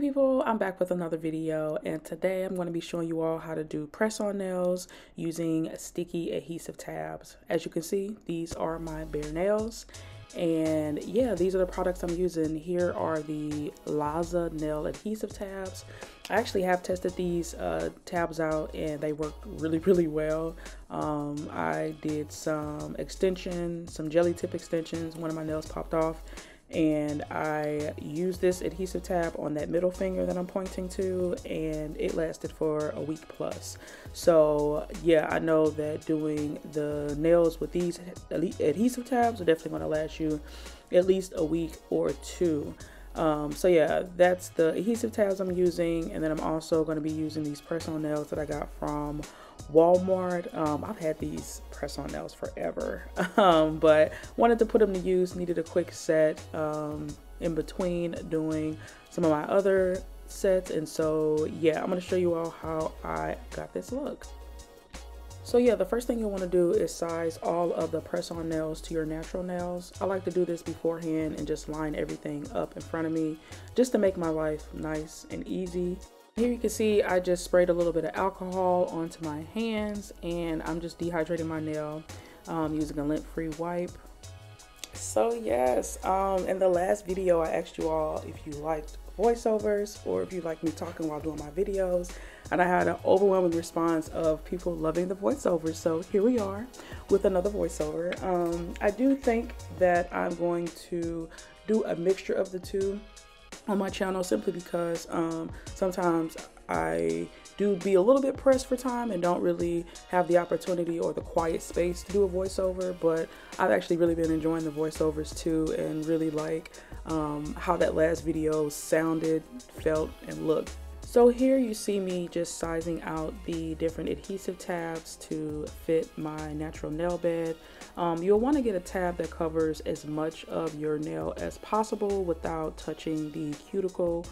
People, I'm back with another video and today I'm going to be showing you all how to do press-on nails using sticky adhesive tabs. As you can see, these are my bare nails and yeah, these are the products I'm using. Here are the Laza nail adhesive tabs. I actually have tested these uh, tabs out and they work really, really well. Um, I did some extension, some jelly tip extensions. One of my nails popped off and I used this adhesive tab on that middle finger that I'm pointing to and it lasted for a week plus. So yeah, I know that doing the nails with these adhesive tabs are definitely to last you at least a week or two. Um, so yeah, that's the adhesive tabs I'm using and then I'm also going to be using these press-on nails that I got from Walmart. Um, I've had these press-on nails forever, um, but wanted to put them to use. Needed a quick set um, in between doing some of my other sets, and so yeah, I'm gonna show you all how I got this look. So yeah, the first thing you'll want to do is size all of the press-on nails to your natural nails. I like to do this beforehand and just line everything up in front of me just to make my life nice and easy. Here you can see I just sprayed a little bit of alcohol onto my hands and I'm just dehydrating my nail um, using a lint-free wipe. So yes, um, in the last video I asked you all if you liked voiceovers or if you like me talking while doing my videos and I had an overwhelming response of people loving the voiceovers so here we are with another voiceover. Um, I do think that I'm going to do a mixture of the two on my channel simply because um, sometimes I do be a little bit pressed for time and don't really have the opportunity or the quiet space to do a voiceover but I've actually really been enjoying the voiceovers too and really like um, how that last video sounded, felt, and looked. So here you see me just sizing out the different adhesive tabs to fit my natural nail bed. Um, you'll want to get a tab that covers as much of your nail as possible without touching the cuticle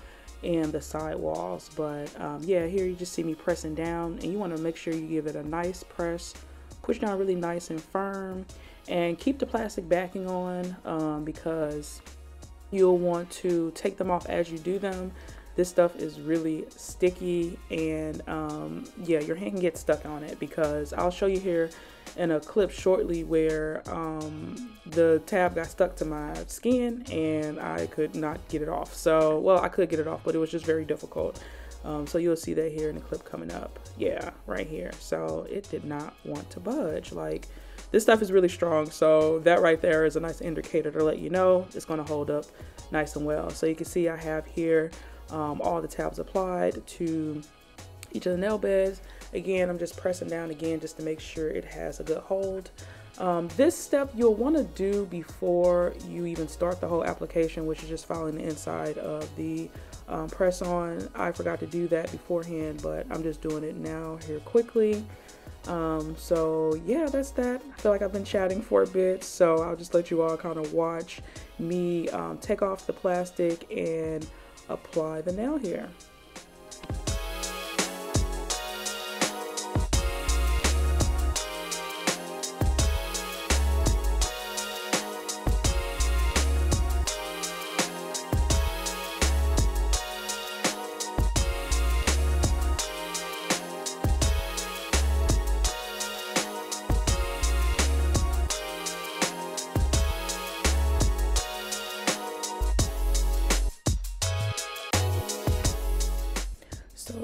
and the side walls. But um, yeah, here you just see me pressing down and you want to make sure you give it a nice press, push down really nice and firm and keep the plastic backing on um, because you'll want to take them off as you do them this stuff is really sticky and um, yeah, your hand can get stuck on it because I'll show you here in a clip shortly where um, the tab got stuck to my skin and I could not get it off. So, well, I could get it off, but it was just very difficult. Um, so you'll see that here in the clip coming up. Yeah, right here. So it did not want to budge. Like this stuff is really strong. So that right there is a nice indicator to let you know it's going to hold up nice and well. So you can see I have here um, all the tabs applied to each of the nail beds. Again, I'm just pressing down again just to make sure it has a good hold. Um, this step you'll want to do before you even start the whole application, which is just filing the inside of the um, press on. I forgot to do that beforehand, but I'm just doing it now here quickly. Um, so yeah, that's that. I feel like I've been chatting for a bit, so I'll just let you all kind of watch me um, take off the plastic and apply the nail here.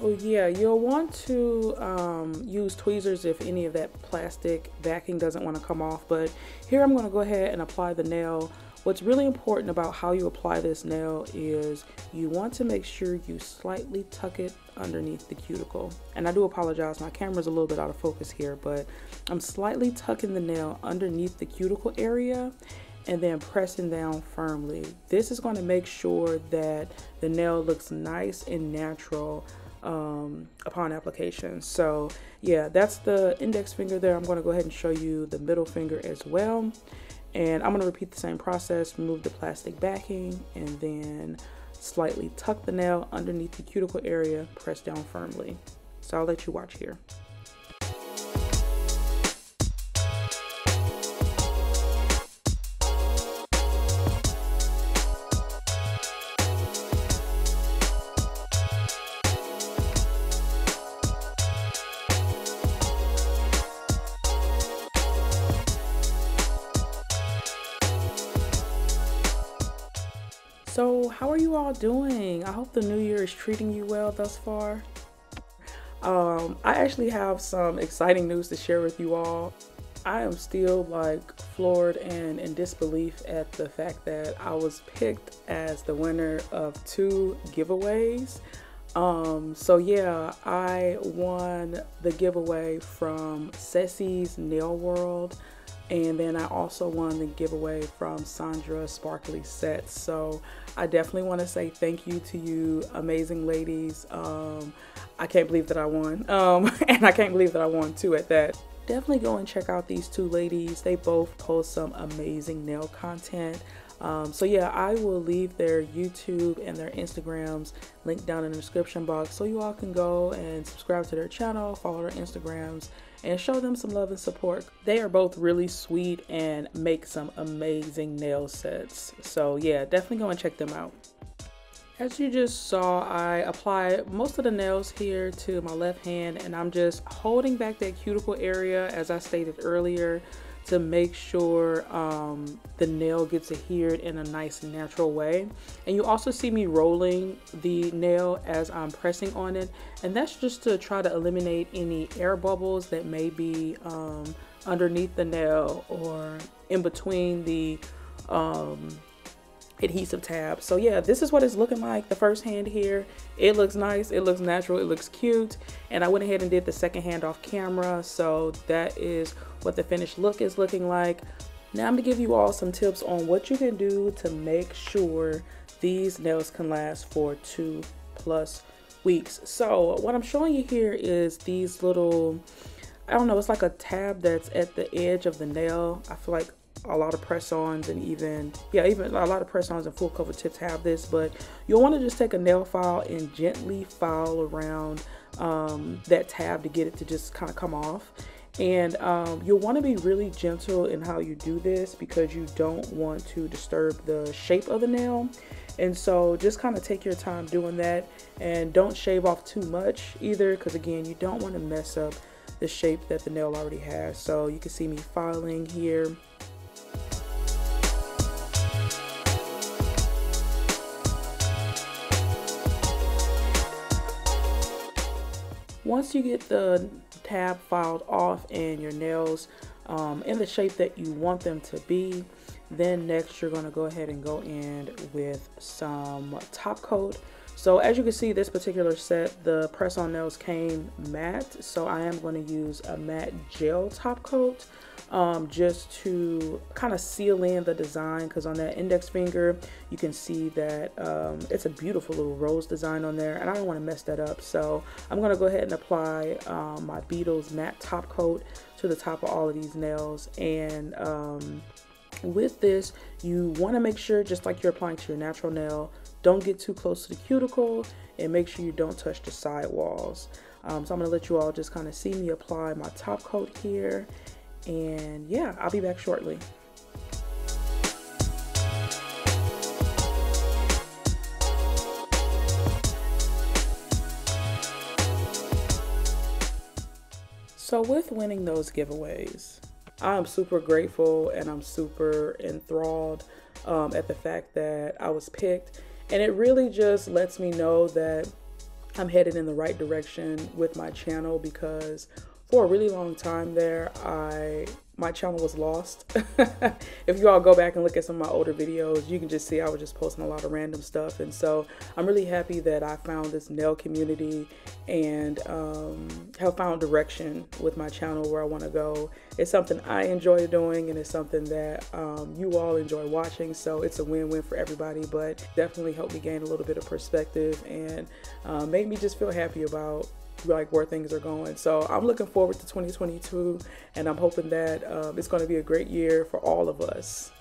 So yeah, you'll want to um, use tweezers if any of that plastic backing doesn't want to come off. But here I'm going to go ahead and apply the nail. What's really important about how you apply this nail is you want to make sure you slightly tuck it underneath the cuticle. And I do apologize, my camera's a little bit out of focus here, but I'm slightly tucking the nail underneath the cuticle area and then pressing down firmly. This is going to make sure that the nail looks nice and natural um, upon application. So yeah, that's the index finger there. I'm going to go ahead and show you the middle finger as well. And I'm going to repeat the same process, remove the plastic backing, and then slightly tuck the nail underneath the cuticle area, press down firmly. So I'll let you watch here. So, how are you all doing? I hope the new year is treating you well thus far. Um, I actually have some exciting news to share with you all. I am still like floored and in disbelief at the fact that I was picked as the winner of two giveaways. Um, so yeah, I won the giveaway from Ceci's Nail World. And then I also won the giveaway from Sondra Sparkly Sets. So I definitely want to say thank you to you, amazing ladies. Um, I can't believe that I won. Um, and I can't believe that I won too at that definitely go and check out these two ladies. They both post some amazing nail content. Um, so yeah, I will leave their YouTube and their Instagrams linked down in the description box so you all can go and subscribe to their channel, follow their Instagrams, and show them some love and support. They are both really sweet and make some amazing nail sets. So yeah, definitely go and check them out. As you just saw, I applied most of the nails here to my left hand and I'm just holding back that cuticle area as I stated earlier to make sure um, the nail gets adhered in a nice natural way. And you also see me rolling the nail as I'm pressing on it. And that's just to try to eliminate any air bubbles that may be um, underneath the nail or in between the um, adhesive tab. So yeah, this is what it's looking like. The first hand here, it looks nice, it looks natural, it looks cute. And I went ahead and did the second hand off camera. So that is what the finished look is looking like. Now I'm gonna give you all some tips on what you can do to make sure these nails can last for two plus weeks. So what I'm showing you here is these little, I don't know, it's like a tab that's at the edge of the nail. I feel like a lot of press-ons and even yeah even a lot of press-ons and full cover tips have this but you'll want to just take a nail file and gently file around um, that tab to get it to just kind of come off. And um, you'll want to be really gentle in how you do this because you don't want to disturb the shape of the nail. And so just kind of take your time doing that and don't shave off too much either because again you don't want to mess up the shape that the nail already has. So you can see me filing here Once you get the tab filed off and your nails um, in the shape that you want them to be, then next you're going to go ahead and go in with some top coat. So as you can see, this particular set, the press-on nails came matte. So I am going to use a matte gel top coat um, just to kind of seal in the design because on that index finger you can see that um, it's a beautiful little rose design on there and I don't want to mess that up so I'm going to go ahead and apply um, my Beetles matte top coat to the top of all of these nails and um, with this you want to make sure just like you're applying to your natural nail don't get too close to the cuticle and make sure you don't touch the side walls um, so I'm to let you all just kind of see me apply my top coat here and yeah, I'll be back shortly. So with winning those giveaways, I'm super grateful and I'm super enthralled um, at the fact that I was picked. And it really just lets me know that I'm headed in the right direction with my channel because for a really long time there, I my channel was lost. if you all go back and look at some of my older videos, you can just see I was just posting a lot of random stuff. And so I'm really happy that I found this nail community and um, have found direction with my channel where I want to go. It's something I enjoy doing and it's something that um, you all enjoy watching. So it's a win-win for everybody, but definitely helped me gain a little bit of perspective and uh, made me just feel happy about like where things are going. So I'm looking forward to 2022 and I'm hoping that um, it's going to be a great year for all of us.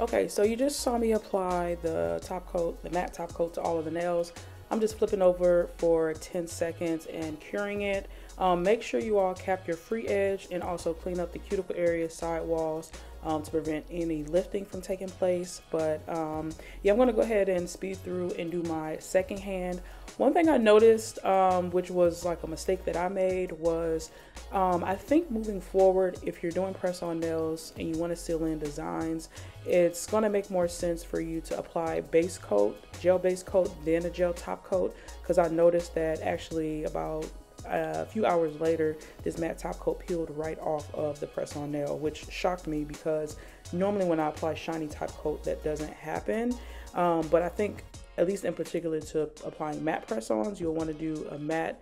Okay, so you just saw me apply the top coat, the matte top coat to all of the nails. I'm just flipping over for 10 seconds and curing it. Um, make sure you all cap your free edge and also clean up the cuticle area, side walls um, to prevent any lifting from taking place. But um, yeah, I'm gonna go ahead and speed through and do my second hand. One thing I noticed, um, which was like a mistake that I made, was um, I think moving forward, if you're doing press on nails and you wanna seal in designs, it's gonna make more sense for you to apply base coat, gel base coat, then a gel top coat, because I noticed that actually about a few hours later, this matte top coat peeled right off of the press on nail, which shocked me because normally when I apply shiny top coat, that doesn't happen. Um, but I think, at least in particular to applying matte press ons, you'll want to do a matte,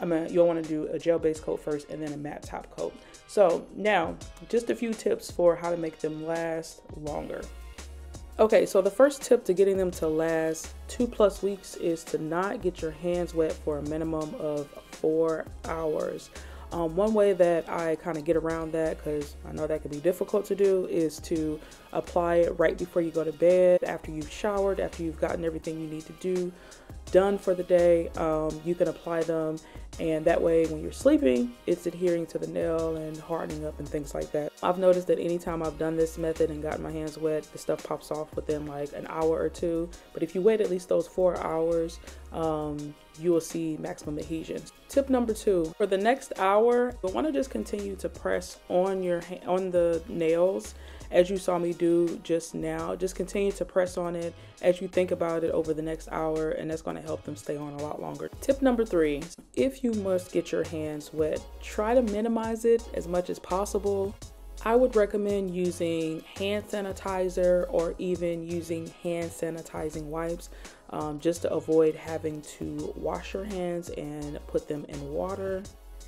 I mean, you'll want to do a gel base coat first and then a matte top coat. So now, just a few tips for how to make them last longer. Okay, so the first tip to getting them to last two plus weeks is to not get your hands wet for a minimum of four hours. Um, one way that I kind of get around that, because I know that can be difficult to do, is to apply it right before you go to bed, after you've showered, after you've gotten everything you need to do done for the day. Um, you can apply them and that way when you're sleeping it's adhering to the nail and hardening up and things like that i've noticed that anytime i've done this method and gotten my hands wet the stuff pops off within like an hour or two but if you wait at least those four hours um, you will see maximum adhesion tip number two for the next hour you want to just continue to press on your on the nails as you saw me do just now. Just continue to press on it as you think about it over the next hour, and that's going to help them stay on a lot longer. Tip number three if you must get your hands wet, try to minimize it as much as possible. I would recommend using hand sanitizer or even using hand sanitizing wipes um, just to avoid having to wash your hands and put them in water.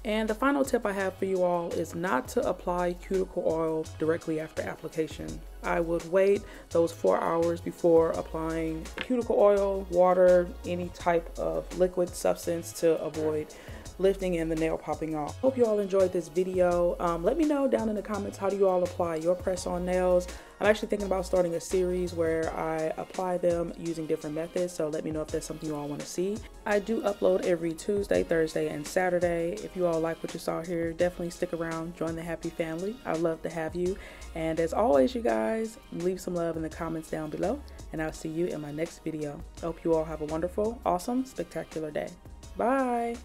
And the final tip I have for you all is not to apply cuticle oil directly after application. I would wait those four hours before applying cuticle oil, water, any type of liquid substance to avoid lifting and the nail popping off. Hope you all enjoyed this video. Um, let me know down in the comments how do you all apply your press-on nails. I'm actually thinking about starting a series where I apply them using different methods, so let me know if that's something you all want to see. I do upload every Tuesday, Thursday, and Saturday. If you all like what you saw here, definitely stick around, join the happy family. I'd love to have you. And as always, you guys, leave some love in the comments down below, and I'll see you in my next video. I hope you all have a wonderful, awesome, spectacular day. Bye!